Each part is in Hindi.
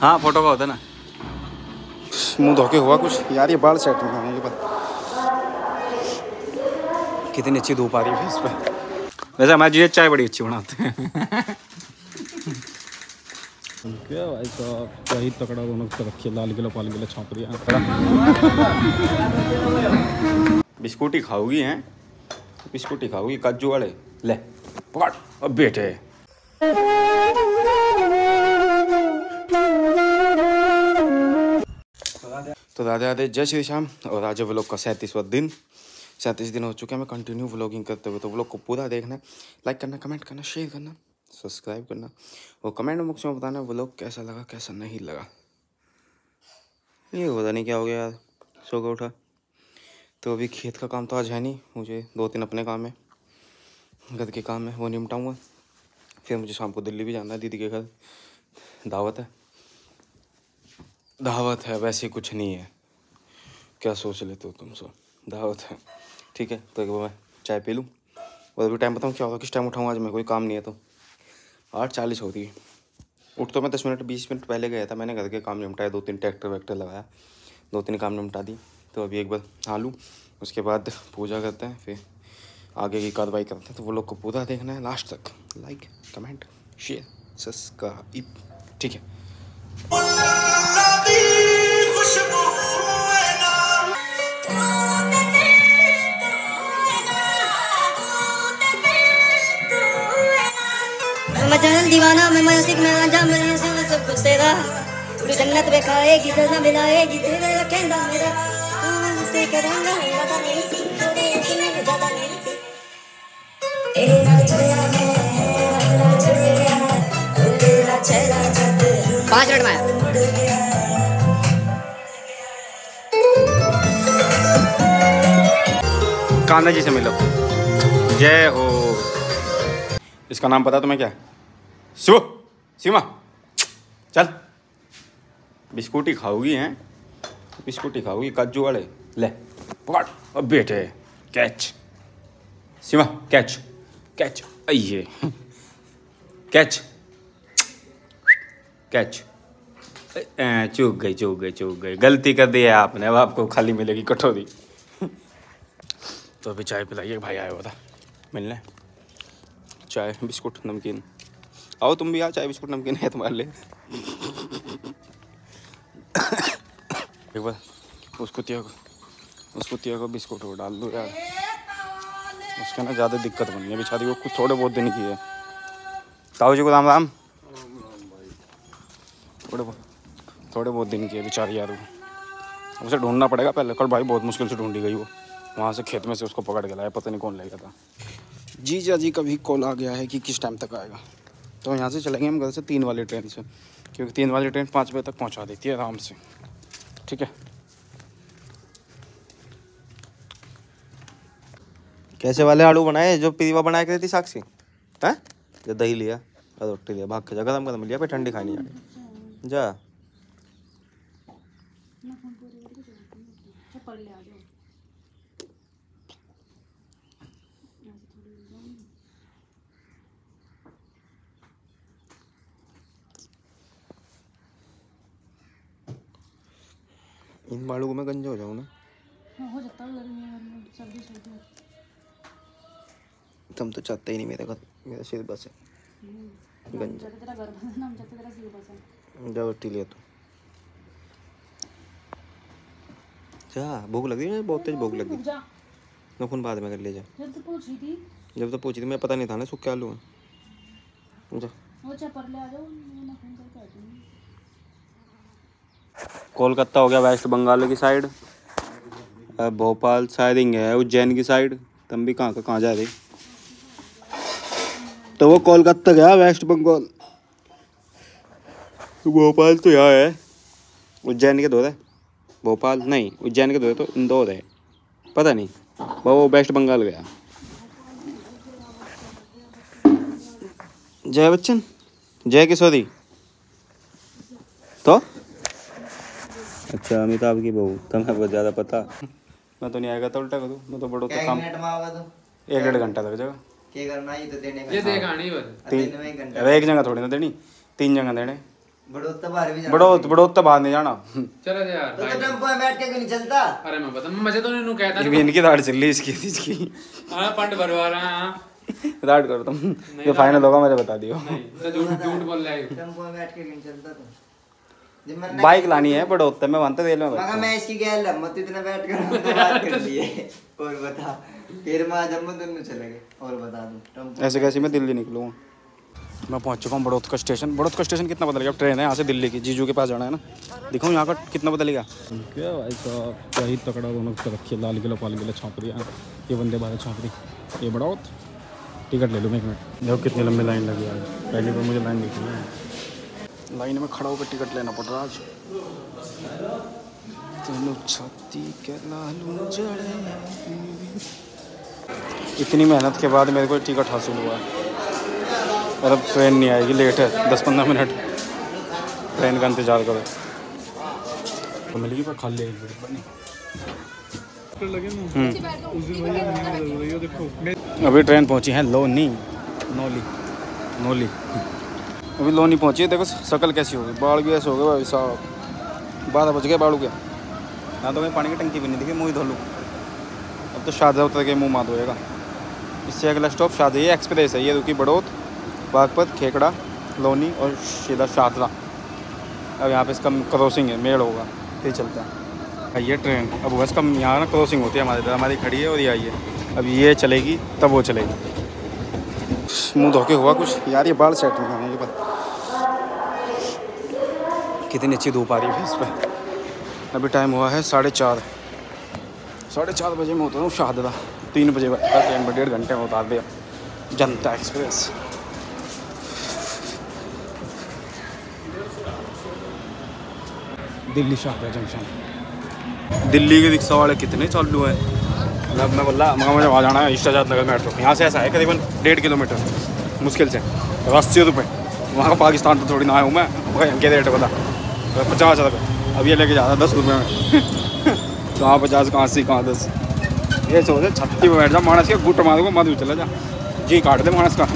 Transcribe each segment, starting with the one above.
हाँ फ़ोटो का होता है ना। मुँह धोके हुआ कुछ? यार ये बाल सेट नहीं होने के बाद। कितनी अच्छी धूप आ रही है इस पर वैसे हमारी जीत चाय बड़ी अच्छी बनाते हैं। क्या भाई साहब चाय तकड़ा दोनों रखिए लाल किलो पाल किलो छाप दिया बिस्कुट ही खाओगी हैं? बिस्कुट ही खाओगी काजू वाले। ले पकड़। अब बेटे तो दादा दादा जय श्री श्याम। और आज व्लॉग का सैंतीसवा दिन। सैंतीस दिन हो चुके हैं, मैं कंटिन्यू व्लॉगिंग करते हुए तो व्लॉग को पूरा देखना लाइक करना कमेंट करना शेयर करना सब्सक्राइब करना। और कमेंट बॉक्स में बताना व्लॉग कैसा लगा, कैसा नहीं लगा। ये पता नहीं क्या हो गया यार, सो के उठा। तो अभी खेत का काम तो आज है नहीं, मुझे दो तीन अपने काम है। घर के काम है, वो निपटाऊँगा फिर मुझे शाम को दिल्ली भी जाना है, दीदी के घर। दावत है। दावत है, वैसे कुछ नहीं है। क्या सोच लेते हो तुम सो दावत है। ठीक है तो एक बार मैं चाय पी लूँ। और अभी टाइम बताऊँ क्या होगा? किस टाइम उठाऊँ आज मैं? कोई काम नहीं है तो। आठ चालीस होती है। उठ तो मैं दस मिनट, बीस मिनट पहले गया था। मैंने घर के काम निपटाया दो तीन ट्रैक्टर वैक्टर लगाया। दो तीन काम निपटा दी तो अभी एक बार नहा लूँ। उसके बाद पूजा करते हैं। फिर आगे की कार्रवाई करते हैं। तो वो लोग को पूरा देखना है। लास्ट तक। लाइक कमेंट शेयर सब्सक्राइब ठीक है। मैं जनरल दीवाना, मैं मस्जिद में आजा मैं सब सब कुछ तेरा। तू जन्नत में खाएगी जन्नत मिलाएगी तेरे कहना मेरा। से करूँगा था नहीं सी तेरे में ज़्यादा नहीं सी। तेरे नाल चढ़िया है नाल चढ़िया तेरा चेहरा जब पाँच मिनट में कान्हा जी से मिलो। जय हो। इसका नाम पता तुम्हें क्या शिव, सीमा। चल। बिस्कुट ही खाओगी हैं? बिस्कुट ही खाओगी काजू वाले। ले, पकड़। अब बेटे, कैच। सीमा, कैच। कैच आइए कैच। कैच। चूक गई चूक गई चूक गई। गलती कर दी है आपने, अब आपको खाली मिलेगी कटोरी। तो अभी चाय पिलाइए, भाई आया हुआ था। मिलने। चाय, बिस्कुट, नमकीन। आओ तुम भी आ, चाय बिस्कुट, नमकीन है तुम्हारे लिए। एक बार उसको तिया को को बिस्कुट वो डाल दो यार। उसके ना ज़्यादा दिक्कत बनी है। बेचारी को कुछ थोड़े बहुत दिन की है। ताऊ जी को राम राम। थोड़े बहुत थोड़े बहुत दिन की है बेचारी यार वो। उसे ढूंढना पड़ेगा पहले कल भाई बहुत मुश्किल से ढूंढी गई वो। वहाँ से खेत में से उसको पकड़ के लाया, पता नहीं कौन ले गया था। जीजा जी कभी कॉल आ गया है कि किस टाइम तक आएगा। तो यहाँ से चलेंगे हम घर से तीन वाली ट्रेन से क्योंकि तीन वाली ट्रेन पाँच बजे तक पहुँचा देती है आराम से। ठीक है? कैसे वाले आलू बनाए? जो पीवा बना के देती साक्षी? हैं? जो दही लिया और रोटी लिया भाग के जा गरम गरम लिया पे ठंडी खानी जा। इन बालों को मैं गंजा हो जाऊँ ना। तुम तो चाहते ही नहीं मेरे घर मेरा सिर बस है। गंजा। जा रोटी लिया तू। जा भूख लगी है बहुत तेज भूख लगी मैं फ़ोन बाद में कर ले जा। जब तो पूछ रही थी। जब तो पूछी थी मैं पता नहीं था ना सूखे आलू हैं जा। वो चपर ले आ जाओ मैं फ़ोन करके आ जाऊँगी। कोलकाता हो गया वेस्ट बंगाल की साइड भोपाल शायद ही है, उज्जैन की साइड तुम भी कहाँ का, कहाँ जा रहे तो वो कोलकाता गया, वेस्ट बंगाल। भोपाल तो यहाँ है। उज्जैन के दो है। भोपाल नहीं, उज्जैन के दो है तो इंदौर है। पता नहीं वो वेस्ट बंगाल गया। जय बच्चन, जय किशोरी। तो? अच्छा अमिताभ की बहू तुम्हें बहुत ज़्यादा पता। मैं तो नहीं आएगा तो उल्टा करूँ मैं तो बड़ो तो काम में तो? एक डेढ़ घंटा लग जाएगा। क्या करना ये तो देने ये देखा नहीं बस तीन अरे एक जगह थोड़ी ना देनी तीन जगह देने। बड़ोत तो बाहर भी जाना बड़ोत बड़ोत तो बाहर नहीं जाना। चलो यार तो तो टेंपो में बैठ के क्यों नहीं चलता? अरे मैं बता मज़े तो नहीं कहता ये इनकी दाढ़ चल रही इसकी इसकी। हाँ पंड भरवा रहा है। दाढ़ करो तुम जो फाइनल होगा मुझे बता दियो। नहीं तो झूठ झूठ बोल रहा है। टेंपो में बैठ के नहीं चलता तू? मैंने बाइक लानी है बड़ोत में बनते दिल में मगर मैं इसकी गैल मत इतना बैठ कर तो बात कर लिए। और बता फिर मैं जब मैं दोनों चले गए। और बता दूँ ऐसे कैसे मैं दिल्ली निकलूँ? मैं पहुँच चुका हूँ बड़ौत का स्टेशन। बड़ौत का स्टेशन कितना बदल गया? अब ट्रेन है यहाँ से दिल्ली की जीजू के पास जाना है ना? दिखाऊँ यहाँ का कितना बदलेगा? क्या भाई साहब क्या ही तकड़ा दोनों की तरफ़ किया लाल किला पाल किलो छाप दिया। ये बंदे भारत छाप दी ये बड़ौत टिकट ले लूँ मैं एक मिनट। देखो कितनी लंबी लाइन लगी आज। पहली बार मुझे लाइन दिखी है। लाइन में खड़ा होकर टिकट लेना पड़ रहा आज। इतनी मेहनत के बाद मेरे को टिकट हासिल हुआ। और अब ट्रेन नहीं आएगी, लेट है, दस पंद्रह मिनट। ट्रेन का इंतज़ार करो। तो मिलेगी पर खाली मिनट बनी? हम्म। अभी ट्रेन पहुँची है लोनी, नोली नोली। अभी लोनी पहुँची है देखो शकल कैसी होगी बाढ़ भी ऐसे हो गए भाई साहब। बारह बज गए बाड़ू के। यहाँ तो कहीं पानी की टंकी भी नहीं दिखी, मुँह ही धो लूँ। अब तो शादी उतर के मुँह मार धोएगा इससे अगला स्टॉप शादी है एक्सप्रेस है, ये रुकी बड़ौत, बागपत, खेकड़ा, लोनी और सीधा शादरा। अब यहाँ पे इसका क्रॉसिंग है मेड़ होगा। फिर चलता है। ये ट्रेन अब बस का यहाँ ना क्रॉसिंग होती है हमारे इधर। हमारी खड़ी है और ये है। अब ये चलेगी, तब वो चलेगी। मुँह धोके हुआ कुछ। यार, ये बाल सेट नहीं होने के बाद कितनी अच्छी धूप आ रही है इस पर अभी टाइम हुआ है साढ़े चार। साढ़े चार बजे में उतरा हूँ शाहदरा तीन बजे बैठा ट्रेन में डेढ़ घंटे में उतार दिया। जनता एक्सप्रेस। दिल्ली शाहदरा जंक्शन। दिल्ली के रिक्शा वाले कितने चालू हैं? मतलब मैं बोला मगर मुझे वहाँ जाना है इष्टाजात नगर मेट्रो। यहाँ से ऐसा है, करीबन डेढ़ किलोमीटर। मुश्किल से। अस्सी रुपये वहाँ का पाकिस्तान तो थोड़ी ना आया हूँ मैं। मगर यहाँ के रेट बता पचास रुपये अब ये लेके जा रहा है दस रुपये में। कहाँ पचास कहाँ अस्सी कहाँ दस? ये सोचे छत्ती पे बैठ जा मानस के गुट मार को मधु चला जा। जी काट दे मानस का।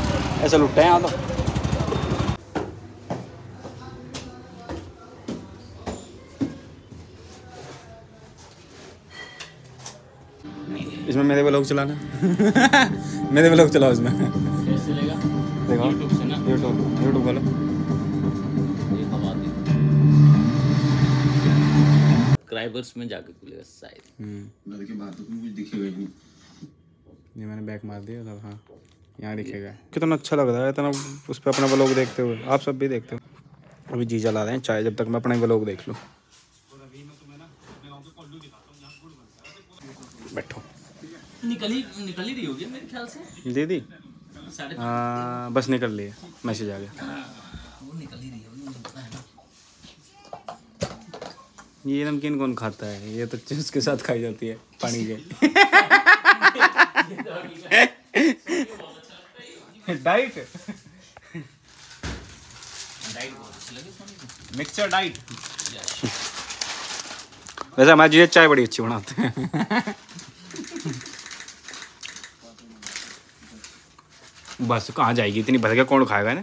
ऐसे लुट्टे हैं यहाँ तो। इसमें मेरे ब्लॉग चलाना मेरे ब्लॉग चलाओ इसमें। देखो। यूट्यूब से ना। यूट्यूब यूट्यूब सब्सक्राइबर्स में जाके खुलेगा शायद। ये मैंने बैक मार दिया था हाँ। यहाँ दिखेगा। कितना अच्छा लग रहा है इतना उस पर अपना ब्लॉग देखते हुए। आप सब भी देखते हो। अभी जीजा ला रहे हैं चाय जब तक मैं अपना ही ब्लॉग देख लूँ। बैठो। निकल ही निकल ही रही होगी मेरे ख्याल से। दीदी? हाँ बस निकल लिए मैसेज आ गया वो निकल ही रही होगी मुझे पता है ना ये नमकीन कौन खाता है? ये तो चिप्स के साथ खाई जाती है पानी के। डाइट मिक्सचर डाइट वैसे हमारे जीजा चाय बड़ी अच्छी बनाते हैं। बस कहाँ जाएगी? इतनी भर के कौन खाएगा ना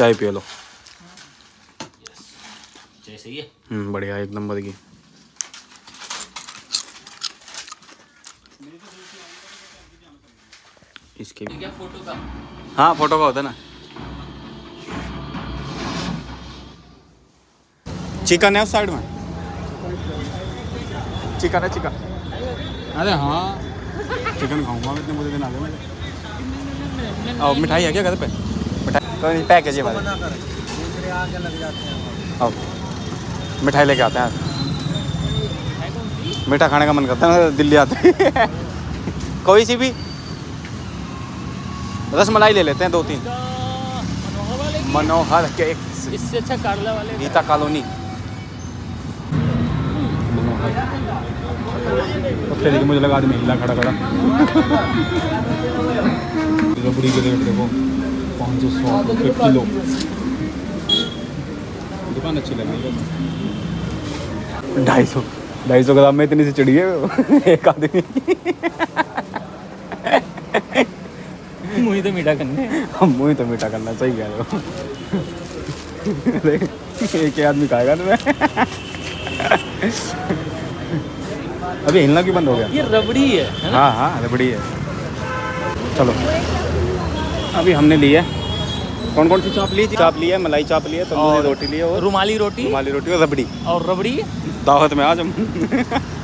चाय पियो लो। हम्म बढ़िया एक नंबर की इसके भी क्या फ़ोटो का? हाँ फ़ोटो का होता है ना। चिकन है उस साइड में? चिकन है चिकन। अरे हाँ। चिकन खाऊँगा इतने बुरे दिन आ गए और मिठाई है क्या घर पे? कोई नहीं पैकेज है हमारे आओ मिठाई लेके आते हैं। मीठा खाने का मन करता है दिल्ली आते हैं। कोई सी भी। रसमलाई ले लेते हैं दो तीन। मनोहर केक इससे अच्छा कारला वाले गीता कॉलोनी। फिर मुझे लगा आदमी हिला खड़ा खड़ा। रबड़ी के रेट देखो पाँच सौ सौ रुपये किलो। दुकान अच्छी लग रही है। ढाई सौ। ढाई सौ ग्राम में इतनी सी चिड़ी है एक आदमी। मुझे तो मीठा करने हम मुँह तो मीठा करना सही कह रहे हो। एक आदमी खाएगा तुम्हें। अभी हिलना क्यों बंद हो गया? ये रबड़ी है है ना? हाँ हाँ रबड़ी है। चलो। अभी हमने ली है। कौन कौन सी चाप ली थी? चाप ली है मलाई चाप ली है तंदूरी रोटी ली है और रुमाली रोटी। रुमाली रोटी और रबड़ी। और रबड़ी। दावत में आज हम